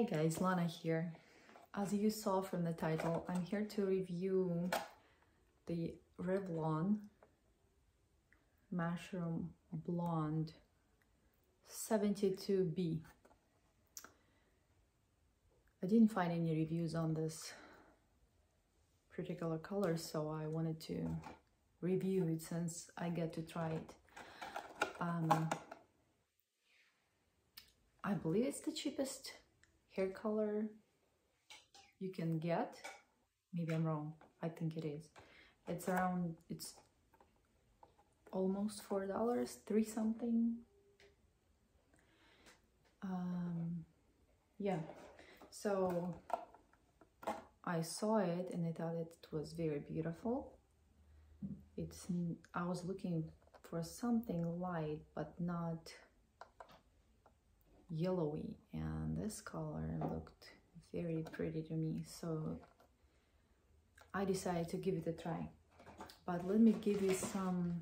Hi guys, Lana here. As you saw from the title, I'm here to review the Revlon Mushroom Blonde 72B. I didn't find any reviews on this particular color, so I wanted to review it since I get to try it. Um, I believe it's the cheapest hair color you can get. Maybe I'm wrong. I think it is. It's around, it's almost four dollars, three something. Um, yeah, so I saw it and I thought it was very beautiful. It's I was looking for something light but not yellowy and this color looked very pretty to me so I decided to give it a try. But let me give you some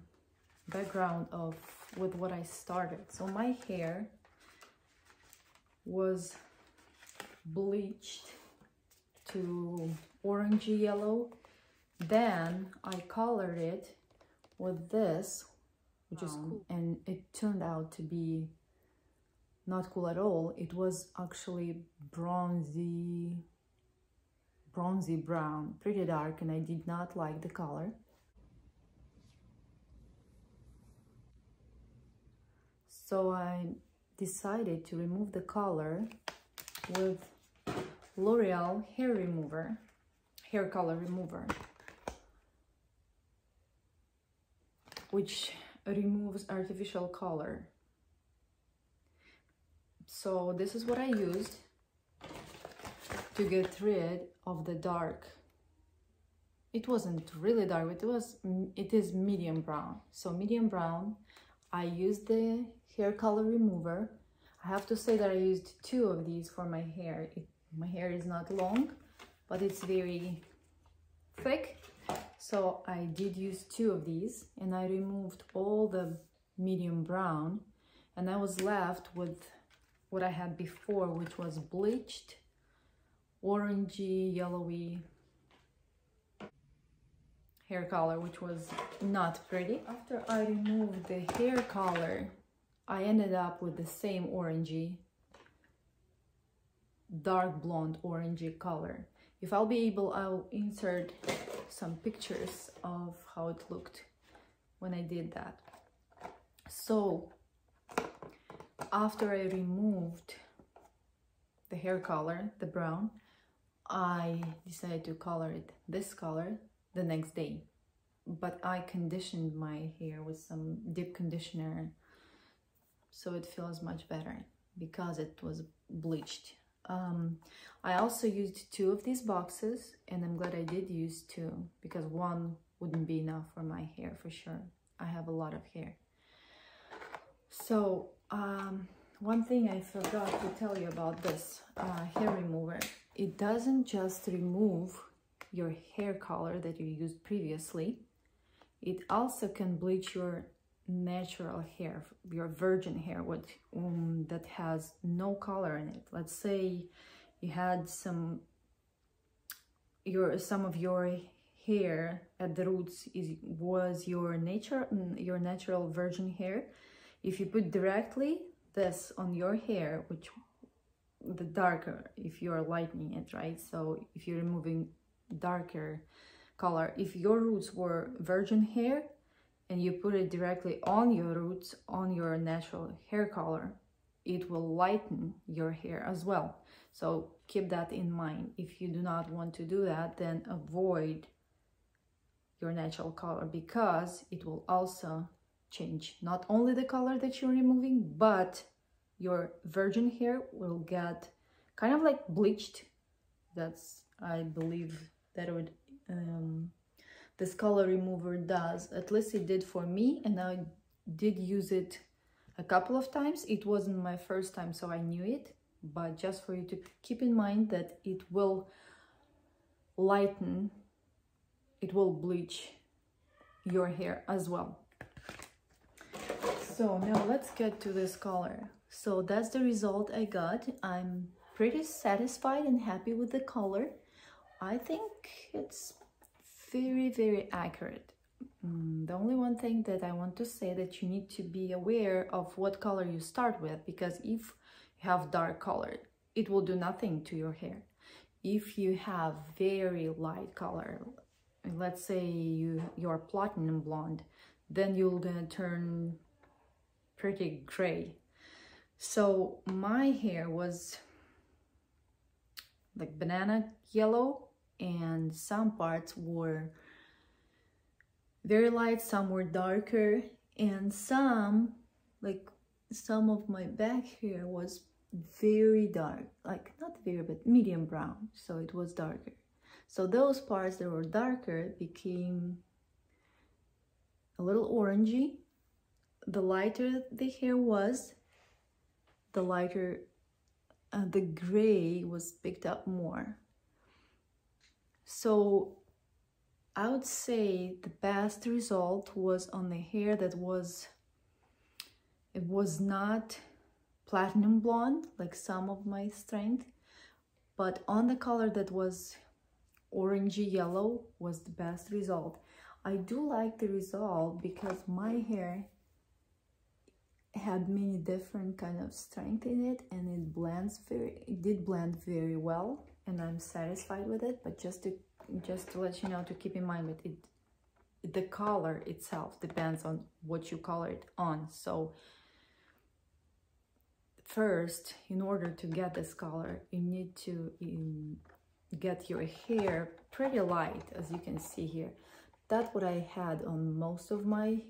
background of with what I started. So my hair was bleached to orangey yellow. Then I colored it with this which is cool. And it turned out to be not cool at all. It was actually bronzy, bronzy brown, pretty dark, and I did not like the color. So I decided to remove the color with L'Oreal hair remover, hair color remover, which removes artificial color so this is what I used to get rid of the dark. It wasn't really dark it was it is medium brown. So medium brown I used the hair color remover. I have to say that I used two of these for my hair. It, my hair is not long but it's very thick. So I did use two of these and I removed all the medium brown and I was left with what I had before, which was bleached, orangey, yellowy hair color, which was not pretty. After I removed the hair color, I ended up with the same orangey, dark blonde orangey color. If I'll be able, I'll insert some pictures of how it looked when I did that. So after I removed the hair color, the brown, I decided to color it this color the next day. But I conditioned my hair with some deep conditioner so it feels much better because it was bleached. Um, I also used two of these boxes and I'm glad I did use two because one wouldn't be enough for my hair for sure. I have a lot of hair. So um, one thing I forgot to tell you about this uh, hair remover. It doesn't just remove your hair color that you used previously. It also can bleach your natural hair, your virgin hair with, um, that has no color in it. Let's say you had some your some of your hair at the roots is was your nature your natural virgin hair if you put directly this on your hair, which the darker, if you're lightening it, right? So if you're removing darker color, if your roots were virgin hair and you put it directly on your roots, on your natural hair color, it will lighten your hair as well. So keep that in mind. If you do not want to do that, then avoid your natural color because it will also change not only the color that you're removing, but your virgin hair will get kind of like bleached. That's, I believe, that would um, this color remover does. At least it did for me, and I did use it a couple of times. It wasn't my first time, so I knew it. But just for you to keep in mind that it will lighten, it will bleach your hair as well. So now let's get to this color. So that's the result I got. I'm pretty satisfied and happy with the color. I think it's very, very accurate. Mm, the only one thing that I want to say that you need to be aware of what color you start with because if you have dark color, it will do nothing to your hair. If you have very light color, let's say you, you're platinum blonde, then you're gonna turn pretty gray. So my hair was like banana yellow and some parts were very light, some were darker and some like some of my back hair was very dark, like not very but medium brown, so it was darker. So those parts that were darker became a little orangey. The lighter the hair was, the lighter uh, the gray was picked up more. So I would say the best result was on the hair that was, it was not platinum blonde like some of my strength, but on the color that was orangey yellow was the best result. I do like the result because my hair had many different kind of strength in it and it blends very it did blend very well and I'm satisfied with it but just to just to let you know to keep in mind that it the color itself depends on what you color it on. So first in order to get this color you need to um, get your hair pretty light as you can see here. That's what I had on most of my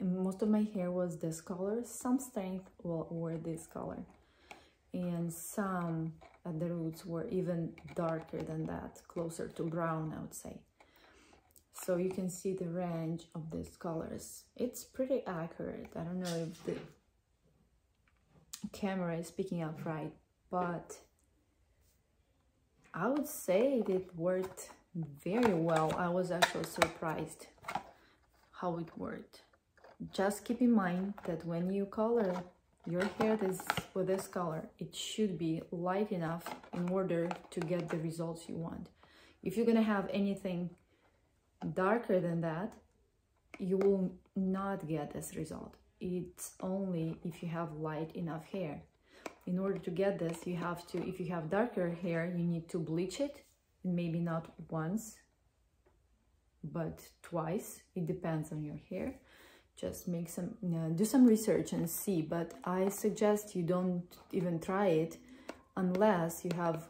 most of my hair was this color. Some strength were this color. And some at the roots were even darker than that closer to brown I would say. So you can see the range of these colors. It's pretty accurate. I don't know if the camera is picking up right but I would say it worked very well. I was actually surprised how it worked. Just keep in mind that when you color your hair this, with this color, it should be light enough in order to get the results you want. If you're gonna have anything darker than that, you will not get this result. It's only if you have light enough hair in order to get this you have to if you have darker hair you need to bleach it maybe not once but twice it depends on your hair just make some do some research and see but i suggest you don't even try it unless you have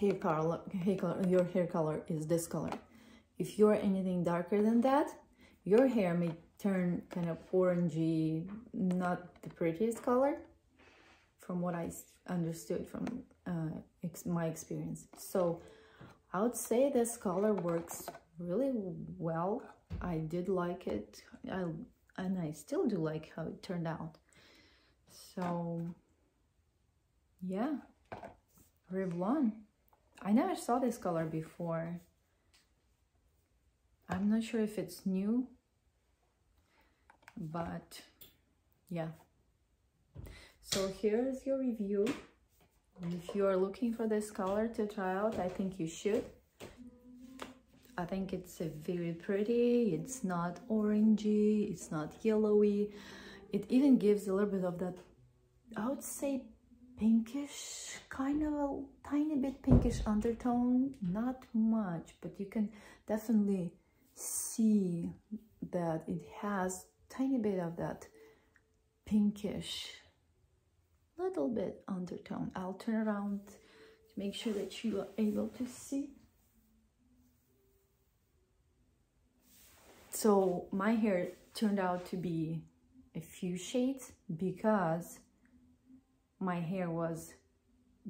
hair color, hair color your hair color is this color if you're anything darker than that your hair may turn kind of orangey not the prettiest color from what I understood from uh, ex my experience. So I would say this color works really well. I did like it, I, and I still do like how it turned out. So yeah, Revlon. I never saw this color before. I'm not sure if it's new, but yeah, so here's your review. If you are looking for this color to try out, I think you should. I think it's very pretty. It's not orangey. It's not yellowy. It even gives a little bit of that, I would say pinkish, kind of a tiny bit pinkish undertone. Not much, but you can definitely see that it has tiny bit of that pinkish little bit undertone. I'll turn around to make sure that you are able to see. So my hair turned out to be a few shades because my hair was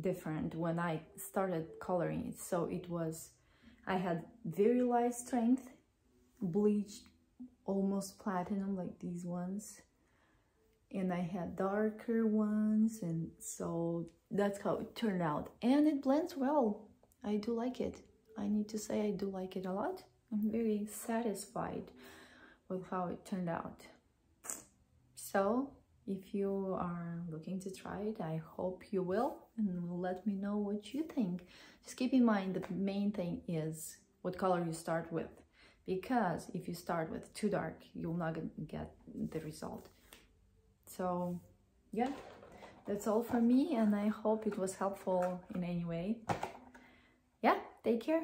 different when I started coloring it. So it was, I had very light strength, bleached, almost platinum like these ones. And I had darker ones and so that's how it turned out. And it blends well. I do like it. I need to say I do like it a lot I'm very satisfied with how it turned out. So if you are looking to try it i hope you will and let me know what you think. Just keep in mind the main thing is what color you start with because if you start with too dark you'll not get the result. So yeah that's all for me and i hope it was helpful in any way. Yeah take care